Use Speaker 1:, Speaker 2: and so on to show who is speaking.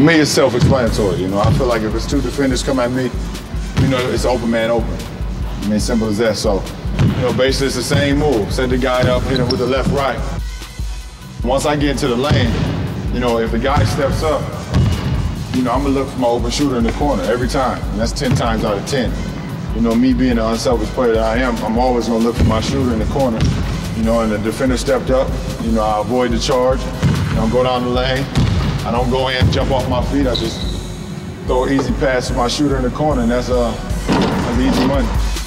Speaker 1: me, it's self-explanatory. You know, I feel like if it's two defenders come at me, you know, it's open man open. I mean, simple as that. So, you know, basically it's the same move. Set the guy up, hit him with the left, right. Once I get into the lane, you know, if the guy steps up, you know, I'm gonna look for my open shooter in the corner every time. And that's 10 times out of 10. You know, me being the unselfish player that I am, I'm always gonna look for my shooter in the corner. You know, and the defender stepped up, you know, I avoid the charge. Know, go down the lane. I don't go in, and jump off my feet. I just throw an easy pass to my shooter in the corner, and that's, uh, that's easy money.